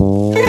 Mm-hmm.